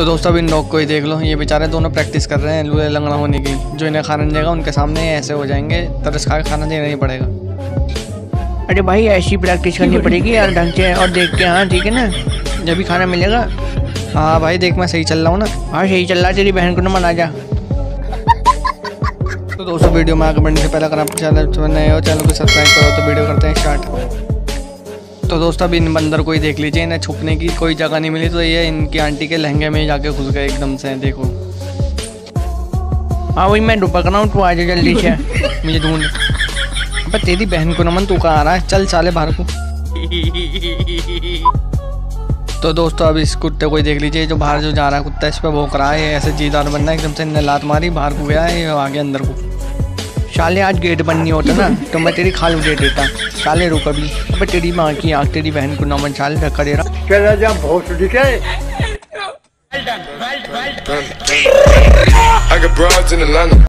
तो दोस्तों अभी नोक को ही देख लो। ये बेचारे दोनों प्रैक्टिस कर रहे हैं लूहे लंगड़ा होने की जो इन्हें खाना नहीं देगा उनके सामने ऐसे हो जाएँगे। तरस खा खाना देना ही पड़ेगा। अरे भाई ऐसी प्रैक्टिस करनी पड़ेगी यार ढंग से। और देख के हाँ ठीक है ना? जब भी खाना मिलेगा। हाँ भाई देख मैं सही चल रहा हूँ ना? हाँ सही चल रहा है तेरी बहन को ना मना जा। तो दोस्तों वीडियो में आगे बढ़ने से पहले अगर आप चैनल नए हो चैनल को सब्सक्राइब करो तो वीडियो करते हैं स्टार्ट। तो दोस्तों अब इन बंदर को ही देख लीजिए इन्हें छुपने की कोई जगह नहीं मिली तो ये इनकी आंटी के लहंगे में ही जाके घुस गए एकदम से देखो। हाँ वही मैं डुबक रहा हूँ तू आ जा जल्दी से। मुझे ढूंढ। अबे तेरी बहन को नमन तू कहाँ आ रहा है? चल चाले बाहर को। तो दोस्तों अब इस कुत्ते को ही देख लीजिए जो बाहर जो जा रहा है कुत्ता इस पर भोंक रहा है ऐसे जीदार बनना एकदम से इन्हें लात मारी बाहर को गया है आगे अंदर को। साले आज गेट बंद नहीं होता ना तो मैं तेरी खाल दे देता। साले रुक अभी। अब तेरी माँ की आँख तेरी बहन को नमन साल रखा दे रहा। चला जा बहुत I got broads in Atlanta.